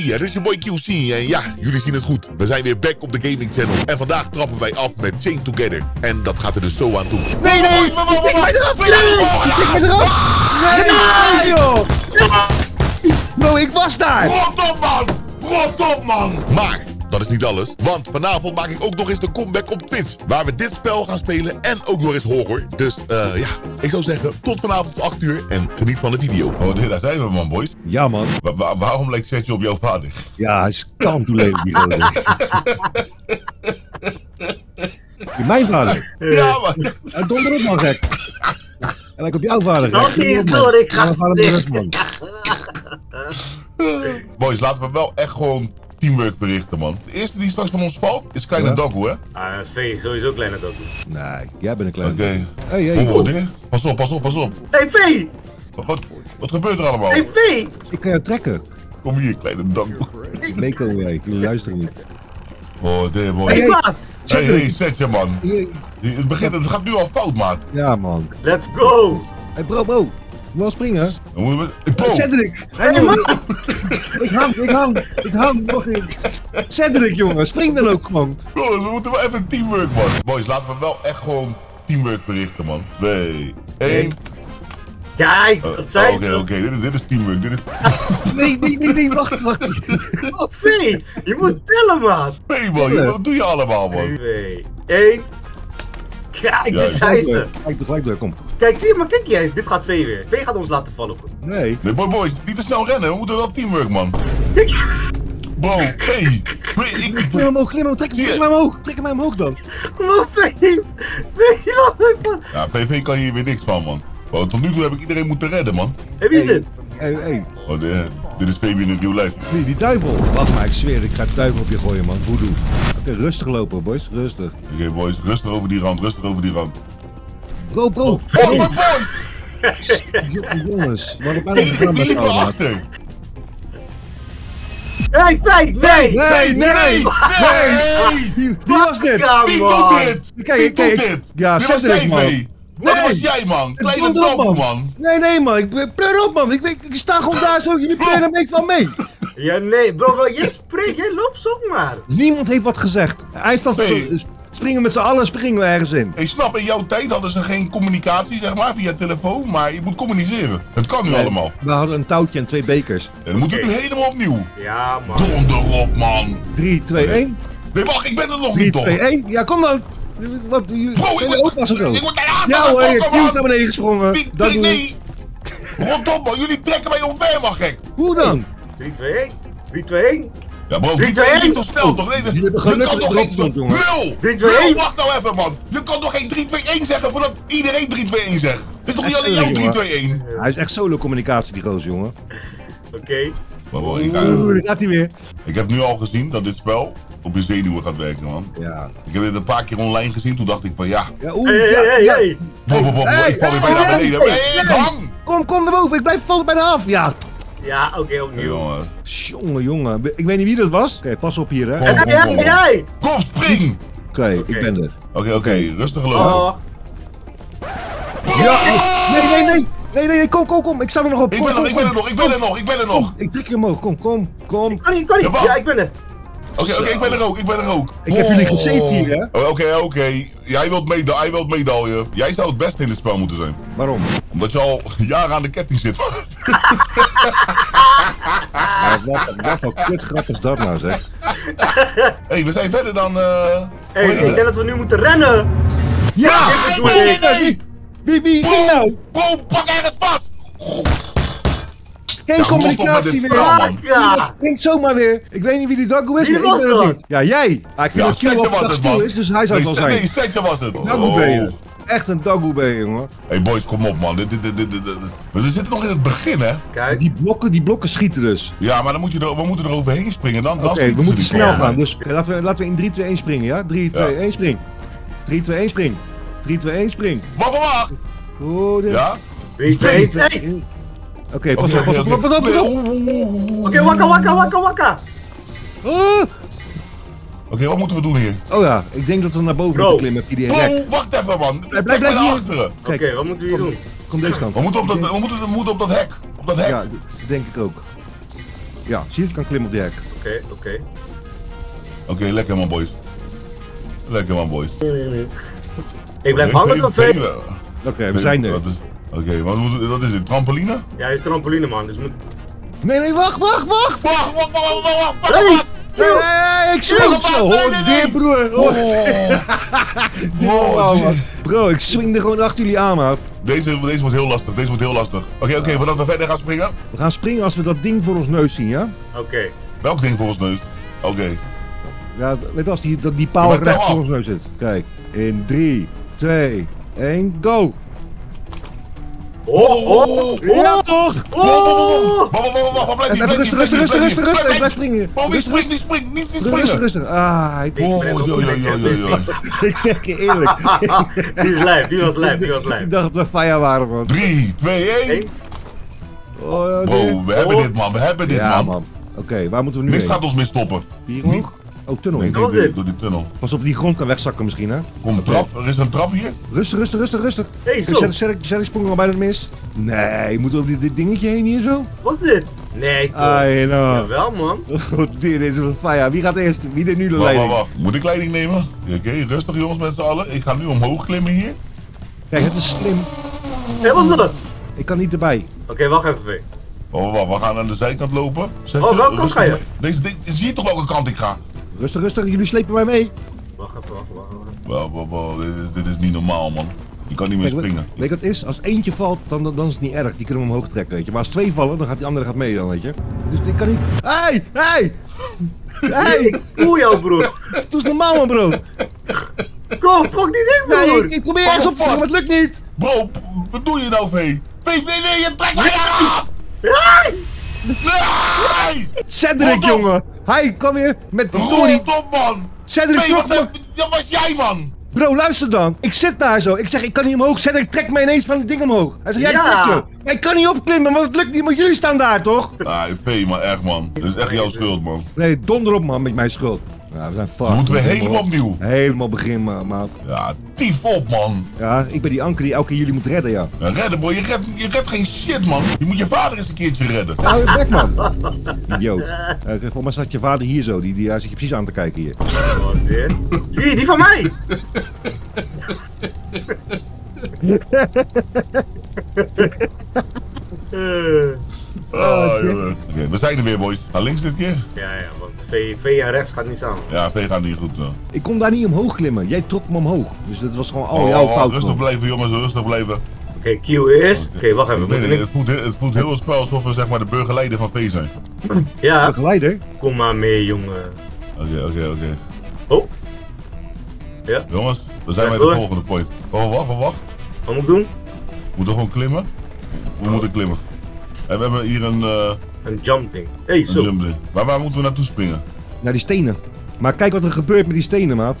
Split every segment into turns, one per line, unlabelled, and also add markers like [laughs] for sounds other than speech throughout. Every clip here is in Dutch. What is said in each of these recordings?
Hey, het is je boy QC en ja, jullie zien het goed. We zijn weer back op de Gaming Channel. En vandaag trappen wij af met Chain Together. En dat gaat er dus zo aan toe.
Nee, nee, Nee, ben eraf! Nee, joh! Bro, ik was daar!
Rot op, man! Rot op, man! Maar... Dat is niet alles, want vanavond maak ik ook nog eens de comeback op Twitch. Waar we dit spel gaan spelen en ook nog eens horror. Dus eh ja, ik zou zeggen tot vanavond om 8 uur en geniet van de video. Oh, nee, daar zijn we man, boys.
Ja, man.
Wa- wa- waarom lijkt Setje op jouw vader?
Ja, hij is. Die [laughs] Mijn vader.
Ja, man.
Hij donder op, man, gek. Hij lijkt op jouw vader,
Dat is door, ik ga.
Boys, laten we wel echt gewoon teamwork berichten, man. De eerste die straks van ons valt is Kleine
Ja.
Doggo, hè?
Ah, dat is sowieso kleine doen.
Nee, jij bent een klein.
Oké.
Hey, hey,
Oh, dingen. Pas op, pas op, pas op.
Hey V!
Wat, wat, wat gebeurt er allemaal?
Hey V!
ik kan jou trekken.
Kom hier, Kleine Doggo.
Neko, jij. Jullie luisteren niet.
Oh, nee, boy.
Hey
Hey,
maat!
Hey, hey, Setje, man.
Hier-
Het, begint, het gaat nu al fout, maat.
Ja, man.
Let's go!
Hey, bro, bro. Wel springen.
Dan moeten we... Bro!
Cedric!
Hey man!
Ik hang, ik hang, ik hang. Nog in. Cedric, jongen. Spring dan ook gewoon.
Bro, we moeten wel even teamwork, man. Boys, laten we wel echt gewoon teamwork berichten, man. Twee, één.
Kijk,
Oh,
dat zijn
Oké,
ze.
oké, dit, is, dit is teamwork. Dit is...
Nee, nee, nee, nee. Wacht, wacht.
Oh V! Je moet tellen maat!
Nee, man. je- Wat doe je allemaal, man?
2, 1. Kijk, [laughs]
Ja,
dit zijn ze.
Kijk, gelijk door, kom.
Kijk, zie je, maar kijk jij, dit gaat V weer. V gaat ons laten vallen.
Nee.
Nee, boy, boys, niet te snel rennen. We moeten wel teamwork, man. Bro, hey. Nee, ik...
Klim hem omhoog, klim hem, trek, hem omhoog. Trek hem omhoog dan.
Maar V! V, laat mij vallen.
Ja, VV kan hier weer niks van, man. Tot nu toe heb ik iedereen moeten redden, man.
Hey, wie is dit?
Hé, hé.
Oh, dit, dit is Fabian in real life.
Die, die duivel. Wacht maar, ik zweer, ik ga de duivel op je gooien, man. Voodoo. Oké, rustig lopen, boys. Rustig.
Oké, boys, rustig over die rand, rustig over die rand.
Bro, bro.
Oh,
bro.
my boys!
Jo- Jongens, we hadden bijna
Die,
gegaan
die
met allemaal.
Hey, V! Nee!
Nee, nee,
nee,
nee.
nee.
Wie, wie was dit?
Wie doet dit?
Kijk,
Wie
kijk,
doet
ik-
dit?
ja,
dit
Cedric,
jij,
man.
Nee, dat
Nee.
was jij, man. Kleine doggo, man.
Nee, nee, man. Ik ben- pleur op, man. Ik, ik, ik sta gewoon daar zo. Jullie pleuren mee van mee.
Ja, nee, bro, bro, jij springt, jij loopt zo maar.
Niemand heeft wat gezegd. Hij staat
Nee.
springen met z'n allen, springen we ergens in.
Ik snap, in jouw tijd hadden ze geen communicatie, zeg maar, via telefoon, maar je moet communiceren. Het kan nu allemaal.
We hadden een touwtje en twee bekers.
En dan moeten we nu helemaal opnieuw.
Ja, man.
Donder op, man.
3, 2, 1.
Nee, wacht, ik ben er nog
3,
niet, toch?
2, 1. Ja, kom dan. Wat, jullie
Bro, ik
jullie
word,
zo.
ik word daar
Ja hoor, kies naar beneden gesprongen.
Die-
Dat
nee. Op, man. Jullie trekken mij omver, man, gek.
Hoe dan?
3, 2, 1. 3, 2, 1.
Ja, bro,
Drie,
niet,
twee,
niet
één.
zo snel, toch? Nee, je kan toch geen...
stond, jongen.
Lul!
Drie, twee,
Lul,
één.
wacht nou even, man. Je kan toch geen 3, 2, 1 zeggen voordat iedereen 3, 2, 1 zegt? Het is toch niet alleen jouw
sorry,
3, 2, 1?
Hij is echt solo communicatie, die gozer, jongen.
Oké.
Maar bro, ik,
Oeh, daar gaat hij weer.
ik heb nu al gezien dat dit spel op je zenuwen gaat werken, man.
Ja.
Ik heb dit een paar keer online gezien, toen dacht ik van ja...
Ja, oeh,
Hey, hey,
ja,
hey,
ja.
hey.
Bro, bro, bro, bro,
Hey,
ik val weer bijna
hey,
beneden.
hey,
Hey!
Kom, kom erboven. Ik blijf vallen bijna af. Ja.
Ja, oké, opnieuw.
Jongen.
Jongen, jongen. Ik weet niet wie dat was. Oké, pas op hier, hè.
Kom,
Oké,
kom,
Jij,
kom.
jij.
Kom, spring!
ik ben er.
Oké, oké, rustig lopen.
Oh.
Ja, nee, nee, nee. Nee, nee, nee, kom, kom, kom. Ik sta er nog op.
Ik ben er,
kom,
ik ben er nog, ik ben er nog, ik ben er nog.
Ik trek je omhoog. Kom, kom, kom.
Kan niet, kan niet. Ja, ik ben er.
Oké, oké, ik ben er ook, ik ben er ook.
Ik heb jullie gesaved hier, hè?
Oké, oké. Jij wilt meda hij wilt medaille. Jij zou het beste in dit spel moeten zijn.
Waarom?
Omdat je al [laughs] jaren aan de ketting zit. [laughs]
Ja, wat, wat voor kutgrap is dat nou, zeg?
Hé, [laughs] hey, we zijn verder dan... eh
Hey, ik
het?
denk dat we nu moeten rennen.
Ja!
bedoel
nee, nee, nee.
Wie, wie, nou?
bro, pak ergens vast!
Geen communicatie meer.
spel, man.
Ja.
Zomaar weer. Ik weet niet wie die Dagoe is, maar ik ben het niet. Ja, jij. Ah, ik vind
Ja,
dat Kiel
Setje
op
was
de
het,
stoel
man.
is, dus hij zou
Nee,
het wel zijn.
nee, Setje was het.
Dagoe ben je.
Oh.
Echt een Dagoe ben je, jongen.
Hey boys, kom op man. Dit, dit, dit, dit, dit, dit. We zitten nog in het begin, hè?
Kijk.
Die blokken, die blokken schieten dus.
Ja, maar dan moet je er, we moeten er overheen springen. Dan, dan
Oké, we moeten snel gaan. Dus laten, we, laten we in 3, 2, 1 springen, ja? 3, 2, 1 spring. 3, 2, 1 spring. 3, 2, 1 spring.
Wacht, wacht, wacht.
Oh, dit.
Ja?
3, 2, 1.
Oké, pas op, pas
oké,
op, pas op,
oké. oeh, oeh, oeh, oeh.
Oké, wakka, wakka, wakka, wakka.
Oké, wat moeten we doen hier?
Oh ja, ik denk dat we naar boven moeten klimmen rek.
Bro, wacht even man.
blijf-
Blijf
blijf
naar
hier.
achteren.
Oké, wat moeten we hier
kom,
doen?
kom deze kant.
We moeten op dat, we moeten, we moeten op dat hek. Op dat hek.
Ja, dat denk ik ook. Ja, zie je, ik kan klimmen op die hek.
Oké, oké.
Oké, lekker man, boys. Lekker man, boys.
Ik blijf hangen
vee-
Oké, we zijn er.
Oké, wat, moet- wat is dit? Trampoline?
Ja, hij is trampoline man, dus moet...
Nee, nee, wacht, wacht, wacht!
Wacht, wacht, wacht, wacht, wacht, pak
Hey!
hem vast!
Nee, nee, nee, ik swing zo! Hoor, dit broer! Hoor,
Oh, [laughs]
oh, man. Bro, ik swing er gewoon achter jullie aan, maat.
deze, deze wordt heel lastig, deze wordt heel lastig. Oké, oké, voordat we verder gaan springen.
We gaan springen als we dat ding voor ons neus zien, ja?
Oké.
Welk ding voor ons neus? Oké.
Ja, weet als die, dat die paal recht voor ons neus zit. Kijk, in 3, 2, 1, go!
Blijf hier,
Even
blijf hier,
rustig,
blijf
rustig, rustig,
blijf
rustig,
hier.
blijf springen.
Oh, wie springt, die springt, niet, niet
Rustig,
springen.
rustig. Ah, ik,
Oh, oh, yo, yo, yo, yo,
ik zeg je eerlijk. [laughs]
Die is lijp, die was lijp, die was lijp.
ik dacht dat we fire waren, man.
3, 2, 1.
Eén.
Oh, ja,
we hebben
Oh.
dit man, we hebben dit
Ja,
man.
Oké, waar moeten we nu
Niks gaat ons meer stoppen.
Oh, tunnel.
Nee,
Wat was
door,
dit?
door die tunnel.
Pas op, die grond kan wegzakken misschien, hè?
Kom, een trap. Er is een trap hier.
Rustig, rustig, rustig, rustig.
Hey,
Hey,
zo.
zet, zet, zet ik sprong al bijna mis. Nee, moeten we op dit, dit dingetje heen hier zo?
Wat is dit? Nee, toch?
Ai, nou.
Jawel man.
Oh, dit is wat fire. Wie gaat eerst? Wie neemt nu de
Wacht, wacht,
leiding?
wacht. Moet ik leiding nemen? Oké, rustig jongens met z'n allen. Ik ga nu omhoog klimmen hier.
Kijk, het is slim.
Hé, wat is dat?
Ik kan niet erbij.
Oké, wacht even vee.
Oh, wacht, we gaan aan de zijkant lopen. Zet
Oh,
je
welke kant ga je?
mee. Deze, deze, zie je toch welke kant ik ga?
Rustig, rustig. Jullie slepen mij mee.
Wacht even, wacht, wacht, wacht.
Wow, wow, wow, dit, is, dit is niet normaal man. Je kan niet meer
Kijk,
springen.
Weet je wat het is? Als eentje valt, dan, dan, dan is het niet erg. Die kunnen we omhoog trekken, weet je. Maar als twee vallen, dan gaat die andere gaat mee dan, weet je. Dus ik kan niet... Hey! Hey! Hey!
Ik voel jou broer.
Doe eens normaal, man, bro.
Kom, pak die ding
Nee,
broer.
ik, ik probeer
hem
op te maar het lukt niet.
Bro, wat doe je nou, Vee? Vee, nee, nee, je trekt mij eraf!
Hey!
Nee!
Cedric, jongen. Hij kwam weer met die
op, man!
Cedric,
Vee, wat. Dat was jij, man!
Bro, luister dan. Ik zit daar zo. Ik zeg, ik kan niet omhoog. Cedric, trek mij ineens van het ding omhoog. Hij zegt, jij
Ja.
trek je. Ik kan niet opklimmen, want het lukt niet. Maar jullie staan daar, toch?
Ah, Vee, man, echt, man. Dit is echt jouw schuld, man.
Nee, donder op, man, met mijn schuld. Ja, we zijn
moeten we helemaal
Helemaal-
opnieuw.
Helemaal begin, ma- maat.
Ja, tief op, man.
Ja, ik ben die anker die elke keer jullie moet redden, ja.
Ja, redden, bro. Je redt, je redt geen shit, man. Je moet je vader eens een keertje redden.
Hou je bek, man. Idioot. Uh, volgens mij staat je vader hier zo. Die, die, hij zit je precies aan te kijken hier.
Wat dit? Die, die van mij. [laughs]
Ah, jongen. Oké, we zijn er weer, boys. Naar links dit keer?
Ja, ja, want V, V en rechts gaat niet samen.
Ja, V gaat niet goed.
Ik kon daar niet omhoog klimmen. Jij trok me omhoog. Dus dat was gewoon al
Oh,
jouw
oh,
fout.
rustig
man.
blijven, jongens. Rustig blijven.
Oké, Q is. Oké, wacht even.
Het, voelt, heel- het voelt heel het spel alsof we zeg maar de burgerleider van V zijn.
Ja,
Begeleider?
kom maar mee, jongen.
Oké, oké, oké.
Oh. Ja,
Jongens, we zijn
Ja,
bij de volgende point. Oh, wacht, wacht, wacht.
wat moet ik doen?
We moeten gewoon klimmen. We moeten klimmen. En we hebben hier een, eh
Een jump ding. Hey,
een
zo.
Maar waar moeten we naartoe springen?
Naar die stenen. Maar kijk wat er gebeurt met die stenen, maat.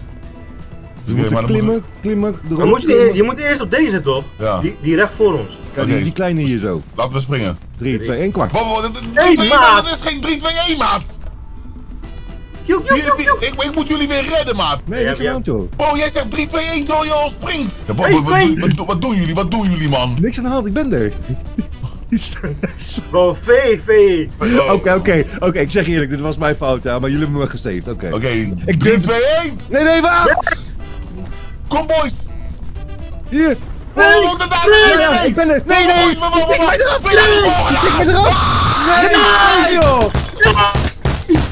Dus moeten
maar dan
klimmen,
moeten
klimmen,
Dan moet je,
klimmen.
je moet eerst op deze toch?
Ja.
Die, die recht voor ons.
Kijk, die, kleine hier zo.
Laten we springen.
3, 2, 1, kwart.
Wacht, wacht, dit-
Hey,
3, 2, 1,
maat.
dat is geen 3, 2, 1, maat!
Q,
hier-
Q.
ik, ik moet jullie weer redden, maat!
Nee,
Ja,
niks aan
ja.
de hand, joh.
Bro, jij zegt 3, 2, 1 terwijl je al springt! Ja, bro,
Hey,
wat, wat,
hey.
wat- [laughs] wat doen jullie? Wat doen jullie, man?
Niks aan de hand, ik ben er.
Bro, V, V.
Oké, oké, oké, ik zeg eerlijk, dit was mijn fout, ja, maar jullie hebben me gesteefd, oké.
Oké,
Ik
3,
durf-
2, 1!
Nee, nee, wacht!
Kom, boys!
Hier!
Oh, oh, daar, daar,
Nee,
nee, nee, nee!
ik ben er! Nee, nee!
we-
Ik ben eraf! Nee!
we-
Ik ben eraf! Nee, nee, joh!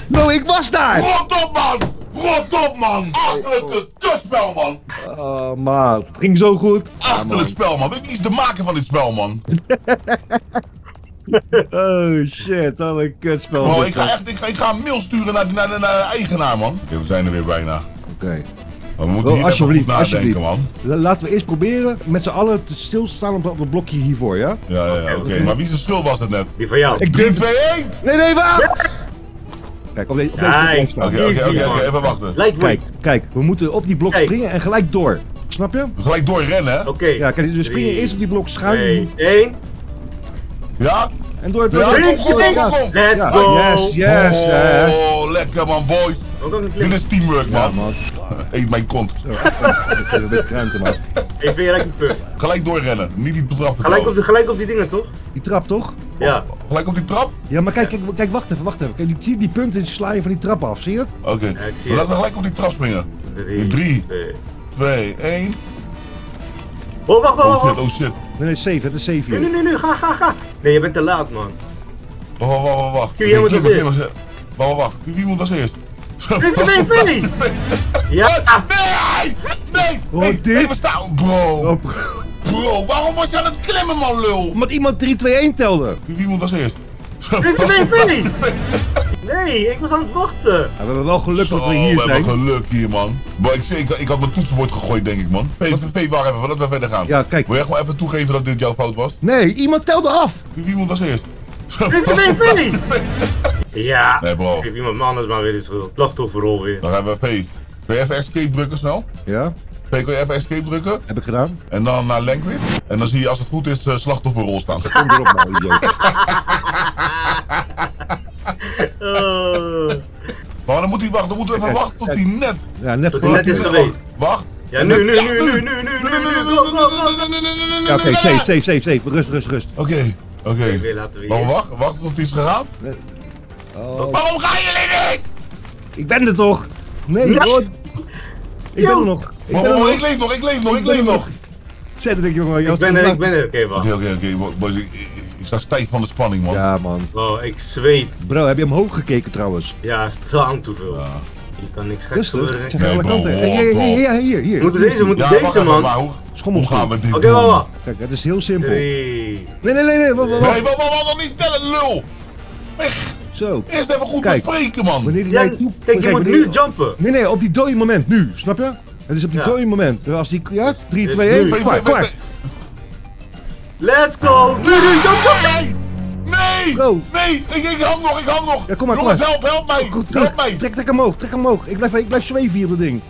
Bro, ik was daar!
Rot op, man! Rot op, man! Achterlijke kutspel, man!
Oh, maat, het ging zo goed.
Achterlijk spel, man! Wie is de maker van dit spel, man? [laughs]
Oh shit, wat een kutspel.
Bro, ik ga echt ik ga, ik ga een mail sturen naar, naar, naar, naar de eigenaar, man. Oké, we zijn er weer bijna.
Oké.
Maar we moeten
Oh,
hier even goed
alsjeblieft,
nadenken,
alsjeblieft.
man.
La- Laten we eerst proberen met z'n allen te stilstaan op dat blokje hiervoor, ja?
Ja, ja, ja, oké. Maar wie zijn schuld was het net?
Die van jou.
Ik
3,
durf...
2, 1!
Nee, nee, wacht! Kijk, op, deze op deze
Kijk.
blok staan.
Oké, oké, oké,
man.
even wachten.
Lightweight.
Kijk, kijk, we moeten op die blok
Kijk.
springen en gelijk door. Snap je?
Gelijk doorrennen, hè?
Oké.
Ja, kijk, dus we springen
Drie,
eerst op die blok schuin
één.
Ja?
en door, door,
Ja,
door.
kom, kom, kom, kom!
Let's
Ja,
go.
yes, yes.
Oh, lekker, man, boys. Dit is teamwork,
Ja,
man.
man.
Eet mijn kont. [laughs]
Een beetje ruimte, man.
Ik vind je lijkt een punt.
Gelijk doorrennen, niet die trap
Gelijk op, de, gelijk op die dinges, toch?
Die trap toch?
Ja.
Gelijk op die trap?
Ja, maar kijk, kijk, kijk wacht even, wacht even. Kijk, die, die punten sla je van die trap af, zie je het?
Oké,
ik zie
maar
het.
laten we gelijk op die trap springen. In drie.
twee.
2, 1.
Oh, wacht, wacht,
Oh
wacht.
shit, oh shit.
Nee, nee, safe, het is safe
Nee, nee, nee, nee, ga, ga, ga. Nee, je bent te laat, man.
Wacht, wacht, wacht, wacht.
Kun jij moet.
Wacht, wacht, wacht. Wie moet als eerst?
Nee. [laughs] Ja.
Nee! Nee!
Wat
Nee,
dit?
even staan. Bro,
Oh,
bro, waarom was je aan het klimmen, man, lul?
omdat iemand 3, 2, 1 telde.
Wie, moet als eerst?
Nee, [laughs] nee, ik was aan het wachten.
Ja, we hebben wel geluk dat we hier
we
zijn.
hebben geluk hier, man. Maar ik, ik, ik had mijn toetsenbord gegooid, denk ik, man. VVV, wacht even, voordat we verder gaan.
Ja, kijk.
Wil je gewoon even toegeven dat dit jouw fout was?
Nee, iemand telde af.
Wie, moet als eerst?
Nee. [laughs] Ja.
Nee, bro.
Geef iemand anders maar weer de schuld. Slachtofferrol weer.
Dan hebben we V. Kun je even escape drukken snel?
Ja,
V, kun je even escape drukken?
heb ik gedaan.
En dan naar language. En dan zie je als het goed is eh, slachtofferrol staan.
Kom erop, man, idioot.
Oh.
Maar dan moet hij wachten, dan moeten we even wachten tot hij net...
Ja, net
Tot net is geweest.
Wacht.
Ja, nu, nu, nu, nu, nu, nu.
Ja, oké, safe, safe, safe, safe. Rust, rust, rust.
Oké, oké. Maar wacht, wacht tot hij is gegaan.
Oh,
Waarom gaan jullie niet?
ik ben er toch? Nee,
Nee.
hoor. Ik ben er nog. Ik
Maar,
ben er nog.
ik leef nog, ik leef nog, ik leef
er
nog.
Zet ik, jongen.
Ik ben er, ik ben er. Oké, wacht.
Oké, oké, ik, sta stijf van de spanning, man.
Ja, man.
Oh, ik zweet.
Bro, heb je omhoog gekeken trouwens?
Ja, strang te veel.
Ja.
Hier kan niks geks
Rustig.
gebeuren.
Zeg
Nee, bro,
kanten.
oh,
Hier, hier,
bro.
hier, hier, hier.
We moeten deze, moeten deze, man.
maar hoe, gaan we dit
Oké,
doen?
wacht, wacht.
Kijk, het is heel simpel.
Drie.
Nee, nee, nee, nee. Wacht, wacht.
Nee, nog niet tellen, lul! Weg!
Zo.
Eerst even goed
Kijk.
bespreken, man.
Wanneer die
Ja,
toe...
kijk, je moet nu jumpen.
Nee, nee, op die dode moment. Nu. Snap je? Het is op die
Ja.
dode moment. Dus Als die... Ja? 3,
Dus
2,
nu.
1.
Vee,
Klaar, klaar.
Let's go. Nu, nu, jump, jump, jump.
Nee! Nee!
Bro.
Nee! Ik, ik hang nog, ik hang nog!
Ja, kom maar, kom
Jongens,
maar.
help, help mij!
Goed,
Help
terug.
mij!
Trek, trek hem omhoog, trek hem omhoog. Ik blijf, ik blijf zweven hier op dat ding.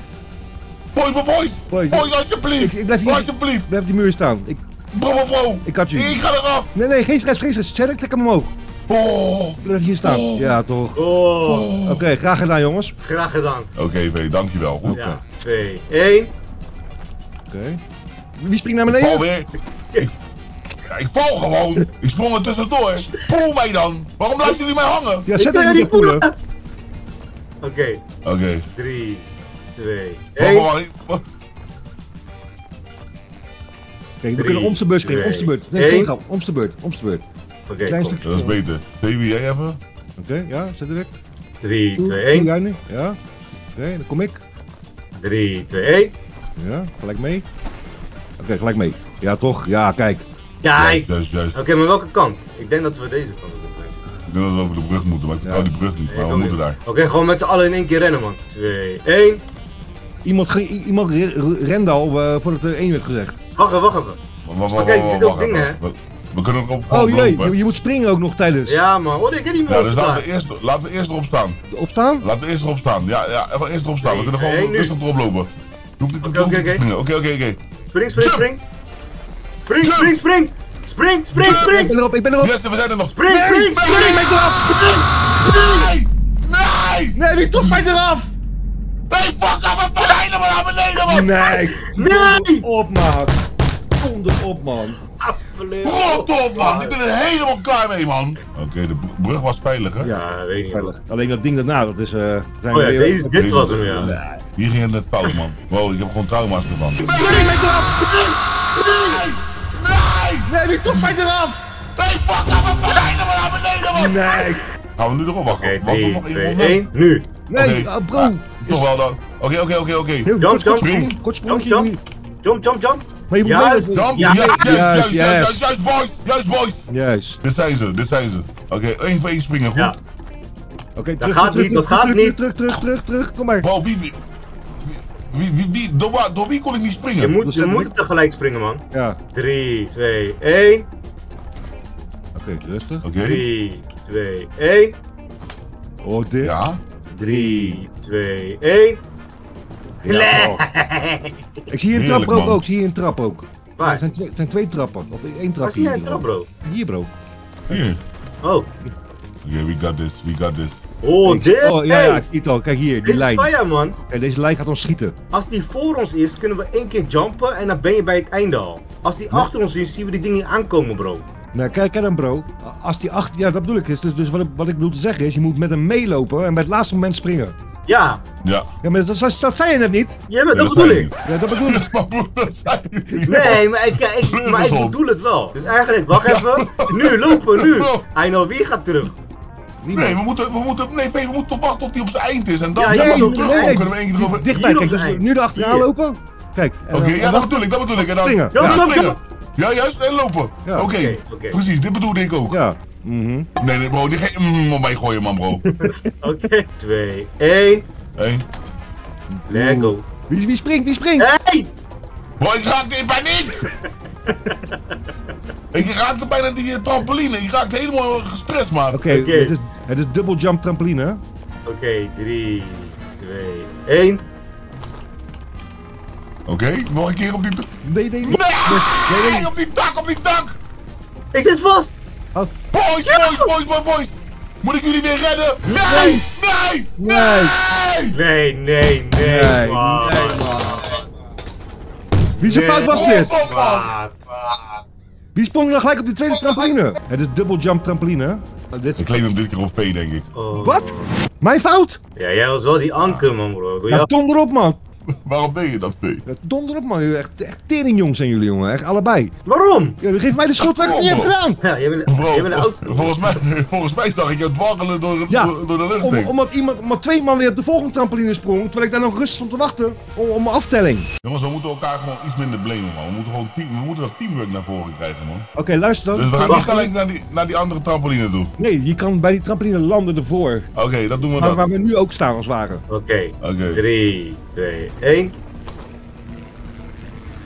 Boys, boys, boys!
Boys.
Boys, alsjeblieft!
Ik, ik blijf hier...
Alsjeblieft!
Ik blijf op die muur staan. Ik,
Bro, bro, bro!
ik had je.
Ik ga eraf!
Nee, nee, geen stress, geen stress. Zet ik, trek hem omhoog.
Oh!
Blijf hier staan.
Oh.
Ja, toch.
Oh,
Oké, graag gedaan, jongens.
graag gedaan.
Oké, V, dankjewel. Goed.
Ja, twee, één.
Oké. Wie springt naar
Ik val
beneden?
weer. Ik, ja, ik val gewoon. Ik sprong er tussendoor. Poel mij dan. Waarom blijven jullie mij hangen?
Ja, zet hem niet
niet
poelen.
voelen. Oké,
Oké.
drie, twee,
Wacht,
één.
wacht, wacht. Wacht.
Kijk, we
Drie,
kunnen omste beurt springen, omste beurt. Nee, geen grap, omste beurt, omste beurt.
Oké.
Dat is beter. Baby, jij even?
Oké, ja, zet ik.
Drie,
Doe,
twee,
doe
één.
jij nu? Ja. Oké, dan kom ik.
Drie, twee, één.
Ja, gelijk mee. Oké, gelijk mee. Ja, toch? Ja, kijk.
Kijk.
Juist, juist, juist.
Oké, maar welke kant? Ik denk dat we deze kant op moeten.
Ik denk dat we over de brug moeten, maar ik vertrouw
Ja.
die brug niet. Maar
Ik
we moeten
niet.
daar.
Oké, gewoon met z'n allen in één keer rennen, man. Twee, één.
Iemand, ge- i- iemand re- re- rende al eh, voordat er één werd gezegd.
Wacht even, wacht even.
Wacht, wacht,
Maar kijk,
wacht,
er
wacht,
ook dingen,
wacht. We, we kunnen erop
Oh jee, je, je moet springen ook nog tijdens.
Ja, man. Oh, ik heb niet meer
Ja, dus laten we, eerst, laten we eerst erop staan.
Opstaan?
Laten we eerst erop staan. Ja, ja, even eerst erop staan. We
Nee,
kunnen gewoon rustig erop lopen. Je hoeft niet, je
Oké,
hoeft
oké,
niet te
oké.
springen. Oké, oké, oké.
Spring, spring, spring. Spring, spring, spring. Spring, spring,
Jump.
Ik
spring.
ben erop, ik ben erop.
Yes, we zijn er nog.
Spring, spring, spring.
ik ben eraf.
Nee! Nee!
Nee, wie toch mij eraf?
Nee, fuck af, we vallen helemaal naar beneden, man!
Nee.
Nee.
Op. Kom erop, man.
Rot op, man! Ik ben er helemaal klaar mee, man! Oké, de br- brug was veilig, hè?
Ja, weet niet. man.
Veilig. Alleen dat ding daarna, dat is... eh zijn
Oh ja,
weer-
deze, dit
Deze-
was hem, ja.
Hier ging het net fout, man. Wow, ik heb gewoon trauma's ervan.
Nee, ik eraf.
Nee! Nee!
Nee, wie toch mij eraf?
Nee, fuck vallen helemaal naar beneden, man!
Nee.
Gaan we nu erop wachten?
Oké,
Wacht
drie,
nog één
één. Nu.
Nee,
Oké.
ah, bro.
Ah, Toch wel dan. Oké, oké, oké, oké.
Heel
Jump, jump. Jump, Jump, jump, jump.
Maar je moet
Juist.
Dan,
Ja,
juist, juist, juist,
juist,
juist, juist, juist, boys! Juist, boys!
Juist.
Dit zijn ze, dit zijn ze. Oké, één voor één springen, goed?
Ja.
Oké,
Dat
terug,
gaat
terug,
niet, dat
terug,
gaat
terug,
niet.
Terug, terug, terug, terug, kom maar.
Wow, wie, wie, wie, wie, wie, door, wie kon ik niet springen?
Je moet, je moet tegelijk springen, man.
Ja,
3, 2, 1.
oké, rustig.
Oké,
3, 2, 1.
Oh, dit.
ja.
3, 2, 1.
Ja. [laughs] Ik zie hier een
Heerlijk,
trap ook,
man.
Zie hier een trap ook. Er
Waar?
zijn twee, er zijn twee trappen. Of één trap
Waar zie jij
hier.
een trap, bro?
Hier, bro.
Hier.
Oh,
Oké, we got this, we got this.
Oh, dit.
Oh, ja, ja, ik zie het al. Kijk hier, die
Dit is
lijn.
fire, man.
Kijk, deze lijn gaat ons schieten.
Als die voor ons is, kunnen we één keer jumpen en dan ben je bij het einde al. Als die achter ons is, zien we die dingen niet aankomen, bro.
Nou, kijk, kijk dan, bro. Als die achter... Ja, dat bedoel ik. Dus, dus wat, ik, wat ik bedoel te zeggen is, je moet met hem meelopen en bij het laatste moment springen.
Ja,
Ja.
Ja, maar dat, dat, dat zei je net niet.
ja maar
Ja,
dat bedoel ik.
Ja, dat bedoel ik.
Maar [laughs] broer, dat zei je niet. [laughs]
Nee, maar ik, ik, maar ik bedoel het wel. Dus eigenlijk, wacht even. Nu, lopen, nu. I know, wie gaat terug?
Nee, we moeten, we moeten, nee, we moeten toch wachten tot hij op zijn eind is. En dan,
Ja,
zeg
ja,
maar, zo
nee,
terugkomen,
nee.
kunnen we één keer erover... Oké,
Dichtbij, kijk. Dus nu erachteraan
Hier.
lopen. Kijk. en
ja, dat bedoel ik, dat bedoel ik. En dan
Springen.
Ja,
springen. Ja, juist, en lopen.
Ja.
Oké,
Oké, oké.
precies, dit bedoelde ik ook.
Ja. Mhm.
Nee, nee, bro, die geen mm op mij gooien, man, bro. [laughs]
Oké. 2, 1.
Hé.
Let go.
Wie, wie springt? Wie springt?
Hey!
Bro, ik raakte in paniek! [laughs] ik raakte bijna die eh, trampoline. Ik raakte helemaal gestrest, man.
Oké, het, is, het is dubbel jump trampoline. hè?
Oké, 3, 2, 1.
Oké, nog een keer op die... ta-
Nee, nee, nee.
Nee,
nee.
op die dak, op die dak!
Ik zit vast!
Oh,
Boys, boys, boys, boys, boys! Moet ik jullie weer redden? Nee! Nee!
Nee.
Nee!
Nee, nee, nee.
Nee,
man.
nee, Wie zijn
Nee.
fout was dit?
Wat?
Wie sprong er gelijk op die tweede trampoline? Het is dubbel jump trampoline. dit...
Ik claim hem dit keer op V, denk ik.
Oh.
Wat? Mijn fout?
Ja, jij was wel die anker, man, bro.
Ja,
jou...
donder op, man. [laughs]
Waarom deed je dat, V?
Donder op, man. Echt, echt teringjongs zijn jullie, jongen. Echt allebei.
Waarom?
Ja, geef mij de schuld weg. Wat je hebt gedaan.
Ja, jij bent,
Bro,
jij bent de oudste.
volgens mij, [laughs] volgens mij zag ik jou dwarrelen door,
Ja,
door, door de lucht
om,
heen.
omdat, iemand, omdat twee man weer op de volgende trampoline sprong, terwijl ik daar nog rustig stond te wachten om, om mijn aftelling.
Jongens, we moeten elkaar gewoon iets minder blamen, man. We moeten gewoon team, we moeten dat teamwork naar voren krijgen, man.
Oké, luister dan.
Dus we gaan niet gelijk naar die, naar die andere trampoline toe.
Nee, je kan bij die trampoline landen ervoor.
Oké, dat doen we dan.
waar we nu ook staan als het ware.
Oké.
Oké.
3, 2, 1.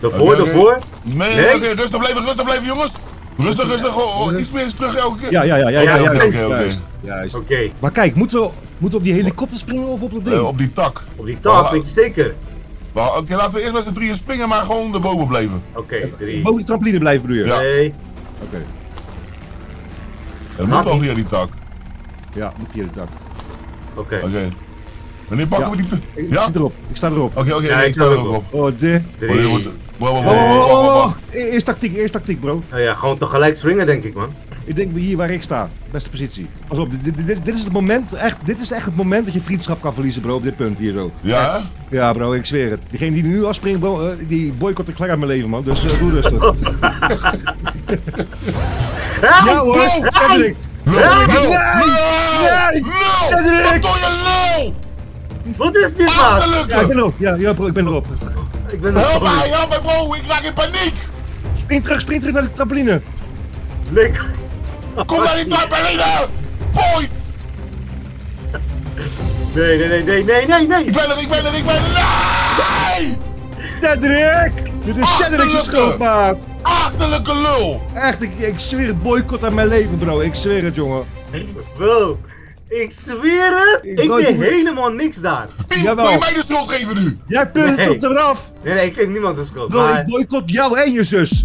Daarvoor,
oké.
daarvoor.
Nee,
Nee?
oké, rustig blijven, rustig blijven, jongens. Rustig, rustig, oh, oh, iets meer eens terug elke keer.
Ja, ja, ja, ja, ja.
Oké,
ja,
oké,
oké, oké.
juist, juist.
Oké.
Maar kijk, moeten we, moeten we op die helikopter springen of op dat ding?
Eh, op die tak.
Op die tak,
Voilà.
weet je zeker.
Oké, laten we eerst met z'n drieën springen, maar gewoon erboven blijven.
Oké, 3,
Boven die trampoline blijven bedoel je?
Ja.
2.
Oké.
Dat moet al via die tak.
Ja, moet via de dak.
Oké.
Oké. Wanneer pakken
Ja.
we die...
Ik,
t-
ik
Ja?
zit erop. Ik sta erop.
Oké, oké,
Ja,
ik
ik
sta
sta
er ook op.
Oh, dit.
Oh, dit
3.
wordt- Wacht, wacht,
Oh,
wacht,
oh,
wacht,
oh,
wacht,
oh. Eerst tactiek, eerst tactiek, bro.
Nou ja, gewoon tegelijk springen, denk ik, man.
Ik denk hier waar ik sta. Beste positie. Pas op, dit, dit, dit, is het moment, echt, dit is echt het moment dat je vriendschap kan verliezen, bro, op dit punt hier zo.
Ja?
Ja, bro, ik zweer het. Diegene die er nu afspringt, bro, eh, die boycott ik gelijk uit mijn leven, man. Dus eh, doe rustig. [laughs] ja hoor! Cedric.
Ja,
nee, nee,
doe je lul?
Wat is dit, man?
Ja, ik ben erop. Ja, ja, bro, ik ben erop.
Ik ben
Help mij, help mij, bro! Ik raak in paniek!
Sprint terug, sprint terug naar de trampoline.
Lekker.
Kom naar die trampoline! Boys!
Nee, nee, nee, nee, nee, nee, nee.
Ik ben er, ik ben er, ik ben er! Nee!
Cedric! Dit is Cedric's schuld, maat.
Achterlijke lul!
Echt, ik, ik zweer het, boycott aan mijn leven, bro. Ik zweer het, jongen.
Bro, ik zweer het.
Ik
Ik deed helemaal niks daar.
Jawel.
wil je mij de schuld geven nu?
Jij punt
Nee.
het eraf.
Nee, nee, ik geef niemand de schuld.
Bro,
maar-
ik boycott jou en je zus. [laughs]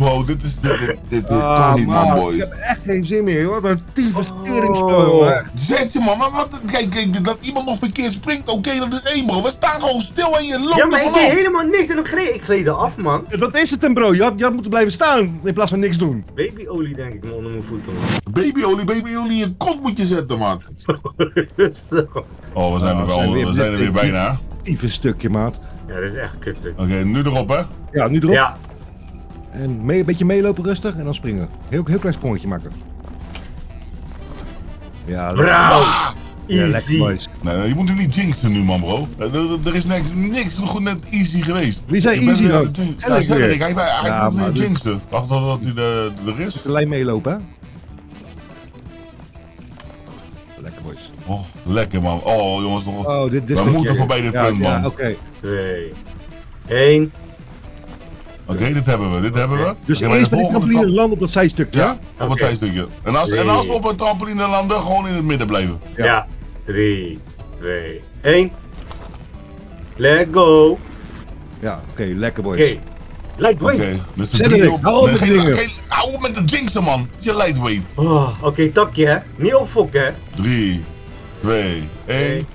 Wow, dit is, dit, dit, dit, dit
Ah,
kan niet, man,
Ik
boys.
heb echt geen zin meer, hoor. Wat een tyfus teringspel,
Oh.
Zet je man, maar wat, kijk, kijk, dat iemand nog verkeerd springt, oké, dat is één bro. We staan gewoon stil en je loopt
Ja, maar ik deed helemaal niks en ik gleed, ik gleed af, man.
Ja, Dat is het dan, bro. Je had, je had moeten blijven staan in plaats van niks doen.
Babyolie denk ik onder mijn voeten, man.
Babyolie, babyolie in je kont moet je zetten, man.
Rustig. [laughs]
Oh, we zijn er
we
wel,
zijn weer-
we zijn er weer bijna.
Tyfus stukje, maat.
Ja, dat is echt een kutstuk.
Oké, nu erop, hè.
Ja, nu erop.
Ja,
En mee, een beetje meelopen rustig en dan springen. Heel, heel klein sprongetje maken. Ja.
Ah!
Ja, lekker,
Easy.
boys.
Nee, je moet nu niet jinxen nu, man, bro. Er, er- is niks, niks goed net easy geweest.
Wie zei easy
weer
dan?
Ja, Cedric,
weer.
hij, hij, hij
Ja,
moet
dit-
jinxen. Wacht totdat hij er, er is.
De lijn meelopen, hè? Lekker, boys.
Oh, lekker, man. Oh, jongens, nog...
Oh, dit, dit
We moeten voorbij dit
ja,
punt,
Ja,
man.
oké.
Twee. Eén.
Oké, dit hebben we, dit hebben we.
Dus
Oké, bij
eerst
de
trampoline landen op dat zijstukje.
Ja, op het
Oké.
zijstukje. En als, en als we op een trampoline landen, gewoon in het midden blijven.
Ja.
Ja. Drie, twee, één. Let go. Oké.
Ja, oké, lekker, boys.
Lightweight.
Oké, dus de drie op...
hou op
nee,
met
geen,
dingen.
geen, Hou op met de jinxen, man. Je lightweight.
Oh, Oké, takje hè. Niet opfokken hè.
3, 2, 1.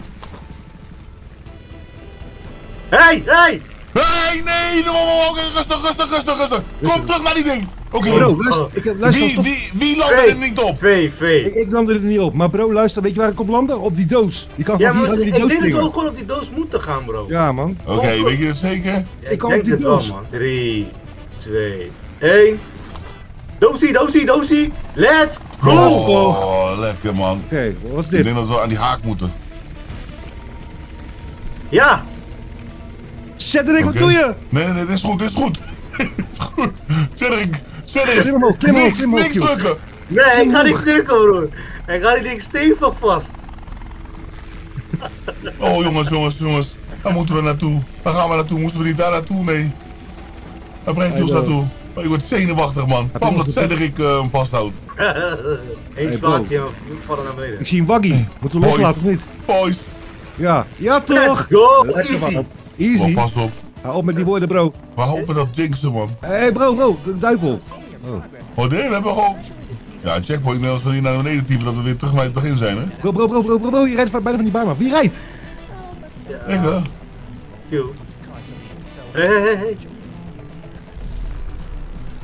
Hey, hey!
Hey, nee! rustig, rustig, rustig, rustig. Kom terug naar die ding. Oké,
Bro, luister, ik heb, luister
wie, wie, wie landde er niet op?
V, V.
Ik, ik landde er niet op. Maar bro, luister, weet je waar ik op landde? Op die doos. Je kan
Ja,
van
maar
hier
ik
naar die
denk
doos
dat we ook gewoon op die doos moeten gaan, bro.
Ja, man.
Oké, weet je het zeker?
Ja,
ik
ik
kan op die
wel,
doos.
man. 3, 2, 1. Doosie, doosie, doosie. Let's go!
Oh, lekker man.
Oké, wat is
Ik
dit?
denk dat we aan die haak moeten.
Ja!
Cedric, wat doe je?
Nee, nee, nee, dit is goed, dit is goed. [laughs] dit is goed. Cedric, Cedric.
Klim omhoog, klim omhoog,
niks,
klim omhoog,
niks drukken.
Nee, ik ga niet drukken, broer. Ik ga die ding stevig vast.
Oh jongens, jongens, jongens. Waar moeten we naartoe? Waar gaan we naartoe? Moeten we niet daar naartoe? Nee. Waar brengt hij ons naartoe? Ik word zenuwachtig man. Waarom
nog
dat Cedric eh, hem vasthoudt? [laughs]
Eén we vallen naar beneden.
Ik zie een waggie. Moeten we loslaten of niet?
Boys.
Ja. Ja,
Let's
toch?
go!
Lekker,
Easy!
Oh, pas op.
Hou op met die woorden, bro.
We hopen dat jinxen man.
Hé, hey, bro, bro. De duivel.
Oh nee, we hebben gewoon... Ja, checkpoint. Als we hier naar beneden typen dat we weer terug naar het begin zijn hè.
Bro, bro, bro, bro, bro, bro. Je rijdt van- bijna van die baan af. Wie rijdt?
Echt hè?
Hey, hey, hey, hey.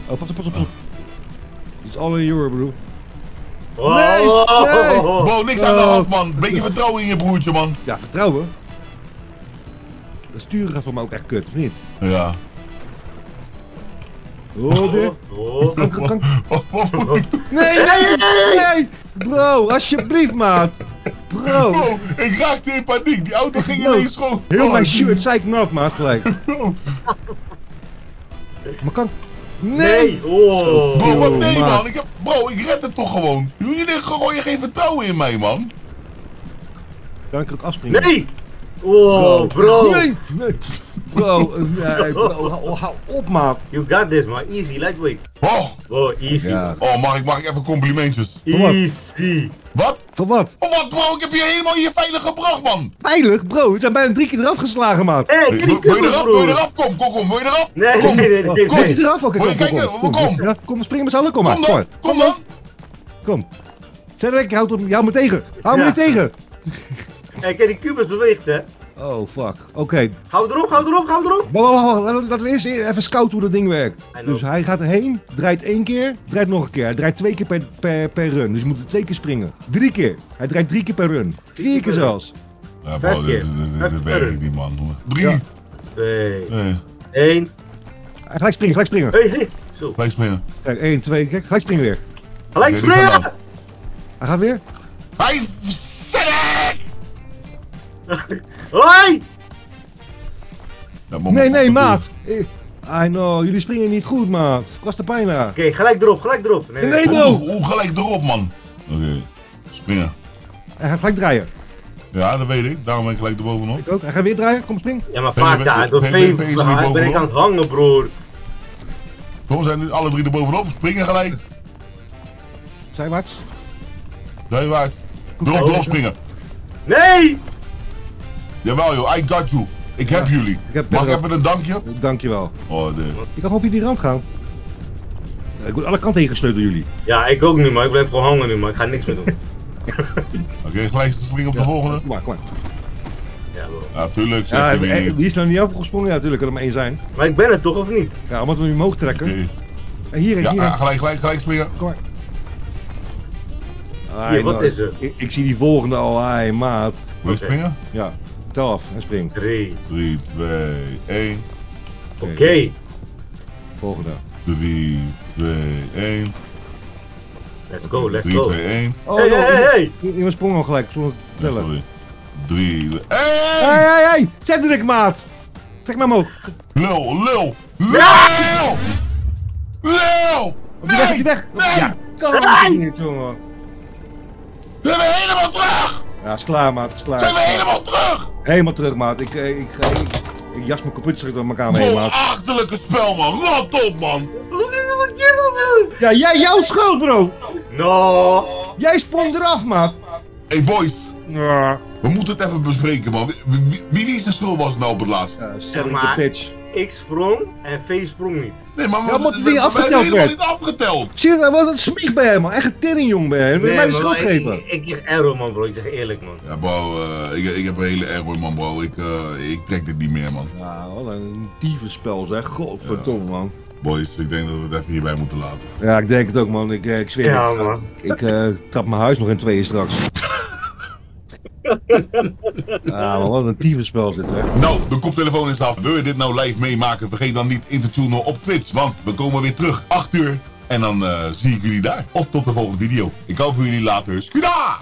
Oh, pas op, pas op, pas op. It's all in your, bro.
Wow.
Nee, nee.
Bro, niks aan de
Oh.
hand man. Beetje vertrouwen in je broertje man.
Ja, vertrouwen. Sturen gaat voor mij ook echt kut, of niet?
Ja.
Oh, dit.
Oh.
Kan, [laughs] kan,
doen?
Nee, nee, nee! Bro, alsjeblieft, maat. Bro.
Bro, ik raakte in paniek. Die auto ging
Bro,
ineens gewoon...
Heel
Oh,
mijn shirt zei ik nat, maat, gelijk.
Bro, [laughs]
Maar kan... Nee!
Nee! Oh!
Bro, wat nee man. Ik heb, bro, ik red het toch gewoon. Jullie gooien geen vertrouwen in mij man.
Kan ik ook afspringen?
Nee! Oh, bro!
Nee! Nee! Bro, eh, nee, bro, hou, hou op, maat.
You got this, man. Easy, lightweight.
Oh,
Oh, easy.
Ja.
oh mag, ik, mag ik even complimentjes?
Easy.
Wat?
Voor wat?
Oh wat bro, ik heb je helemaal hier veilig gebracht man.
Veilig, bro. We zijn bijna drie keer eraf geslagen, maat.
Hé, hey,
Wil wil je eraf? Wil je eraf? Kom, kom, kom. Wil je eraf?
Nee,
kom.
nee, nee, nee,
Kom je eraf? Oké,
Wil
kom,
je
kom,
kijken?
kom.
Kom.
Ja, kom, springen met z'n allen. Kom maar.
Kom
Kom
dan,
maar.
kom dan.
Kom. Cedric, houd, op, hou me tegen. Hou me niet tegen.
Ken die kubus beweegt, hè?
Oh, fuck. Oké.
Hou erop, hou erop, hou erop.
Wacht, wacht, wacht. Laten- we eerst even scouten hoe dat ding werkt. Dus hij gaat erheen, draait één keer, draait nog een keer. Hij draait twee keer per, per, per run. Dus je moet er twee keer springen. Drie keer. Hij draait drie keer per run. Vier keer zelfs.
Ja bro, dit, dit, dit, dit, dit werkt niet man. Drie.
Ja.
Twee,
Nee,
één.
Hij gelijk springen, gelijk springen.
Hé, hé. Zo.
gelijk springen.
Kijk, één, twee, kijk, gelijk springen weer.
Gelijk springen!
Hij gaat weer.
Hij Cedric! [laughs]
Hoi!
Moment,
Nee, nee, maat. I know, jullie springen niet goed, maat. Ik was er bijna.
Oké, gelijk erop, gelijk erop. Nee,
Nee,
hoe gelijk erop man? Oké, springen.
Hij gaat gelijk draaien.
Ja, dat weet ik. Daarom ben ik gelijk erbovenop.
Ik ook. Hij gaat weer draaien. Kom, spring.
Ja, maar vaak daar, door vee
ben
ik aan het hangen, broer.
Kom, we zijn nu alle drie erbovenop. Springen gelijk.
Zijwaarts.
Zijwaarts. Erop,
Oh.
erop springen.
Nee!
Jawel joh, I got you. Ik heb jullie.
heb-
Mag ik
ik
even een dankje?
Dankjewel.
Oh, de.
Je kan gewoon via die rand gaan. Ik word alle kanten heen gesleuteld door jullie.
Ja, ik ook nu, maar ik blijf gewoon hangen nu, maar ik ga niks meer doen. [laughs]
Oké, gelijk springen op de volgende.
Kom maar, kom maar.
Ja, bro.
Ja, tuurlijk, zeg
Ja,
je weer niet.
die is nou niet afgesprongen. Ja, natuurlijk kan er maar één zijn.
Maar ik ben het toch, of niet?
Ja, omdat we hem omhoog trekken.
Oké.
En hier,
Ja,
hier.
ja, gelijk, gelijk, gelijk springen.
Kom maar.
Hier, wat
nou,
is er?
Ik, ik zie die volgende al. Ai, maat.
Wil je springen?
Ja, tel af en spring.
3.
3, 2, 1.
Oké.
Volgende.
3, 2, 1.
Let's go, let's
3,
go.
2, 1.
Oh,
Hey, hey, hey, hey!
Iemand sprong al gelijk zonder te tellen.
Sorry. 3, 1.
Hé, hé, hé! Cedric, maat! Trek maar omhoog.
Lul, lul, lul! Lul!
Die weg, die
Nee!
weg!
Nee!
Ja, kan niet, jongen.
We zijn we helemaal terug!
Ja, is klaar, maat. Is klaar.
Zijn we helemaal terug?
Helemaal terug, maat. Ik, eh, ik, ga- ik, ik jas mijn terug door mijn kamer heen,
Vol
maat.
achterlijke spel, man. Rot op, man.
Ja, jij, jouw schuld, bro!
No!
Jij sprong eraf, maat!
Hey, boys.
Ja.
We moeten het even bespreken, man. Wie, wie, wie, wie zijn schuld was nou op het laatst?
Uh,
maar-
de pitch.
Ik sprong en V sprong niet.
Nee, maar,
Ja, maar
we,
die
we- we
afgeteld
hebben helemaal
werd.
niet afgeteld.
Je, dat was een smieg bij hem, man. Echt een teringjong bij hem. Wil je mij de schuld
ik,
geven?
ik, ik error man bro, ik zeg eerlijk man.
Ja, bro, eh, ik, ik heb een hele error, man, bro. Ik, eh, ik trek dit niet meer, man.
Ja, wat een dievenspel zeg. Godverdomme, man.
Boys, ik denk dat we het even hierbij moeten laten.
Ja, ik denk het ook, man. Ik, eh, ik zweer
Ja
het.
man.
Ik eh, trap mijn huis nog in tweeën straks. Ja, [laughs] maar wat een is dit, hè.
Nou, de koptelefoon is af. Wil je dit nou live meemaken? Vergeet dan niet in te tunen op Twitch. Want we komen weer terug. 8 uur. En dan eh, zie ik jullie daar. Of tot de volgende video. Ik hou voor jullie later. Skuda!